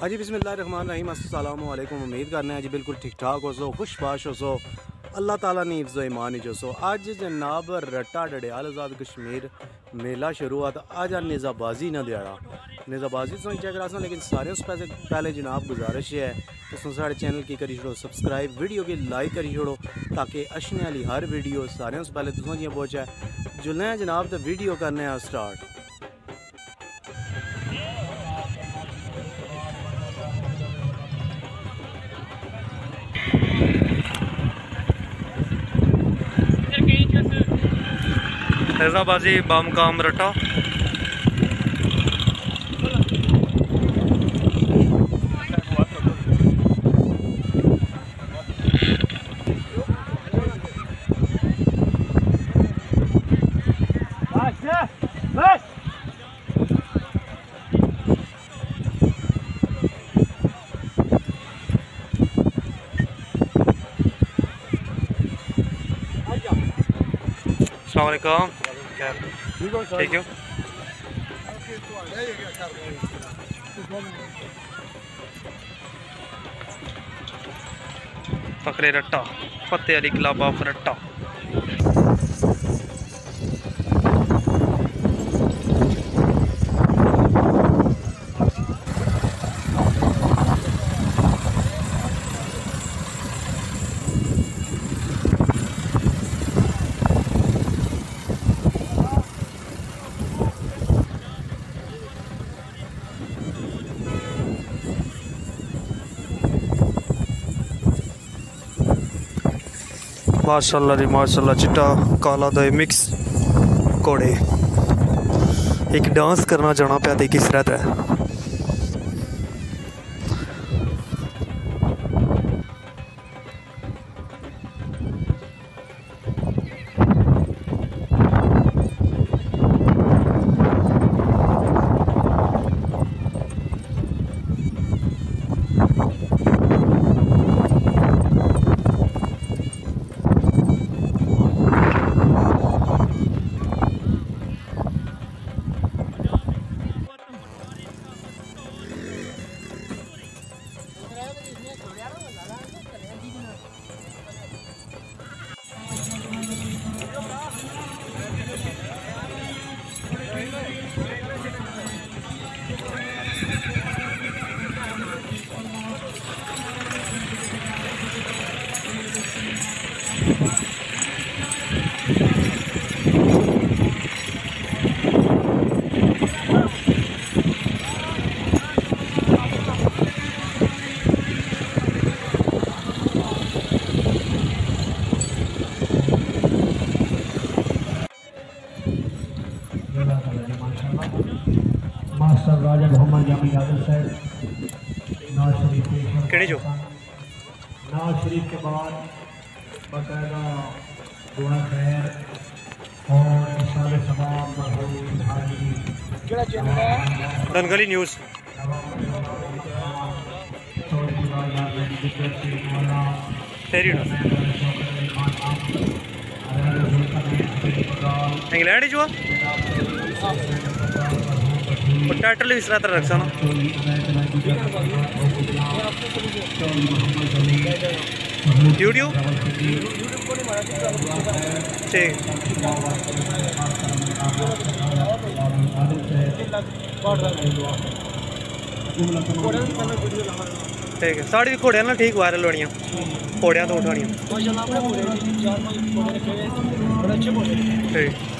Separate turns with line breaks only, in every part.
हाँ जी अस्सलाम वालेकुम उम्मीद करने हैं जी बिल्कुल ठीक ठाक हो सो, खुशबाश हो सो। अल्लाह ताला ने इफ्ज़ ईमान जो सो। आज जनाब रट्टा डडियाल आज़ाद कश्मीर मेला शुरू हुआ था। आज निज़ाबाजी ना दिहाड़ा। निज़ाबाजी तो चेक करा लेकिन सारे उस पैसे पहले जनाब गुजारिश है। तुम साढ़े चैनल की करी छोड़ो, सब्सक्राइब वीडियो की लाइक करी छोड़ो, ताकि अशने वाली हर वीडियो सारे उस पहले तुम पहुँचा जुलने जनाब तो वीडियो करने स्टार्ट।
फैजाबाजी बम काम रटा Assalamualaikum. ठीक है फकरे रट्टा फतेह अली क्लब ऑफ़ रट्टा। ਮਾਸ਼ਾਅੱਲਾ ਜੀ, ਮਾਸ਼ਾਅੱਲਾ, ਚਿੱਟਾ ਕਾਲਾ ਦਾ ਮਿਕਸ ਕੋੜੇ ਇੱਕ ਡਾਂਸ ਕਰਨਾ ਜਾਣਾ ਪਿਆ ਤੇ ਕਿਸ ਤਰ੍ਹਾਂ ਦਾ
मास्टर राजा मोहम्मद जामी यादव साहब नवाज़ शरीफ के
केड़े जो?
नवाज़ शरीफ के बाद बाकायदा दुआ खैर और इशारे सबाब मरहूम हाजी
दनगली न्यूज़। इंग्लैंड जो तरह रख सन यूट्यूब ठीक ठीक है साड़ी घोड़िया ना ठीक वायरल होनी घोड़िया तो उठानी ठीक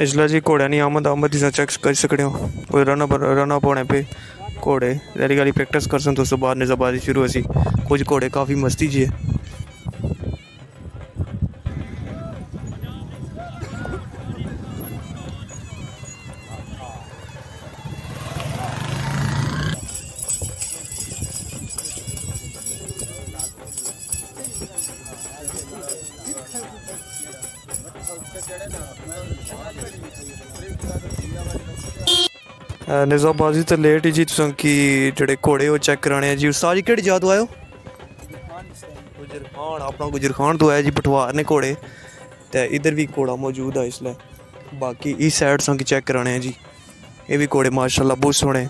इसलिए जी घोड़े नहीं आमद आमद जिस चेक कर सकते हो। कोई रन रन अप होने पे घोड़े। रैली गाली प्रैक्टिस कर सकते दोस्तों बाद निजाबाजी शुरू होसी कुछ घोड़े काफ़ी मस्ती जी है। ਅਹ ਨਿਜ਼ਾਬਾਜ਼ੀ ਤੇ ਲੇਟ ਹੀ ਜੀ ਤੁਸੀਂ ਕੀ ਜਿਹੜੇ ਘੋੜੇ ਉਹ ਚੈੱਕ ਕਰਾਣੇ ਆ ਜੀ ਉਸਤਾਦ ਜੀ ਕਿਹੜੀ ਜਾਦੂ ਆਇਓ ਗੁਜਰ ਖਾਨ ਆਪਣਾ ਗੁਜਰ ਖਾਨ ਤੋਂ ਆਇਆ ਜੀ ਪਟਵਾਰ ਨੇ ਘੋੜੇ ਤੇ ਇਧਰ ਵੀ ਘੋੜਾ ਮੌਜੂਦ ਆ ਇਸ ਲਈ ਬਾਕੀ ਇਸ ਸਾਈਡ ਤੋਂ ਕੀ ਚੈੱਕ ਕਰਾਣੇ ਆ ਜੀ ਇਹ ਵੀ ਘੋੜੇ ਮਾਸ਼ਾਅੱਲਾ ਬਹੁਤ ਸੋਹਣੇ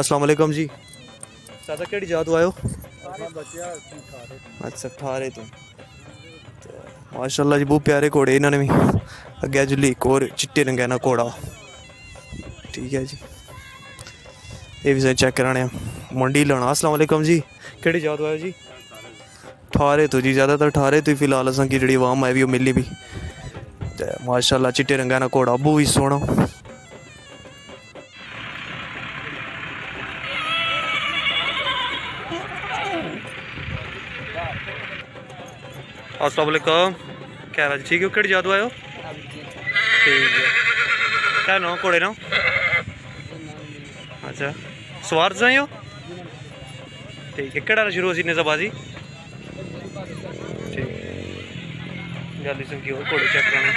ਅਸਲਾਮ ਵਾਲੇਕਮ ਜੀ ਸਾਦਾ ਕਿਹੜੀ ਜਾਦੂ ਆਇਓ ਅੱਛਾ 18 ਤੋਂ ਤੇ ਮਾਸ਼ਾਅੱਲਾ ਜੀ ਬਹੁਤ ਪਿਆਰੇ ਘੋੜੇ ਇਹਨਾਂ ਨੇ ਵੀ ਅੱਗੇ ਜੁਲੀ ਇੱਕ ਹੋਰ ਚਿੱਟੇ ਰੰਗਾਂ ਦਾ ਘੋੜਾ ਠੀਕ ਹੈ ਜੀ ਇਹ ਵੀ ਸਹੀ ਚੈੱਕ ਕਰਾਣੇ ਆ ਮੰਡੀ ਲਾਣਾ ਅਸਲਾਮ ਵਾਲੇਕਮ ਜੀ ਕਿਹੜੀ ਜਾਤ ਆਇਆ ਜੀ 18 ਤੋਂ ਜੀ ਜ਼ਿਆਦਾਤਰ 18 ਤੋਂ ਹੀ ਫਿਲਹਾਲ ਅਸਾਂ ਕੀ ਜਿਹੜੀ ਆਵਾਮ ਆਈ ਵੀ ਉਹ ਮਿਲੀ ਵੀ ਤੇ ਮਾਸ਼ਾਅੱਲਾ ਚਿੱਟੇ ਰੰਗਾਂ ਦਾ ਘੋੜਾ ਬਹੁਤ ਹੀ ਸੋਹਣਾ ਅਸਲਾਮ ਵਾਲੇਕਮ ਕਿਆ ਹਾਲ ਠੀਕ ਹੋ ਕਿਹੜੀ ਜਾਦੂ ਆਇਓ ਠੀਕ ਹੈ ਕਿਆ ਨਾਮ ਘੋੜੇ ਨਾ ਸਵਾਰਜ਼ਾਇਓ ਠੀਕ ਹੈ ਕਿਹੜਾ ਸ਼ੁਰੂ ਸੀ ਨਿਜ਼ਾਬਾਜ਼ੀ ਠੀਕ। ਜਲਦੀ ਸੰਗੀ ਹੋਰ ਘੋੜੇ ਚੈੱਕ ਕਰਨਾ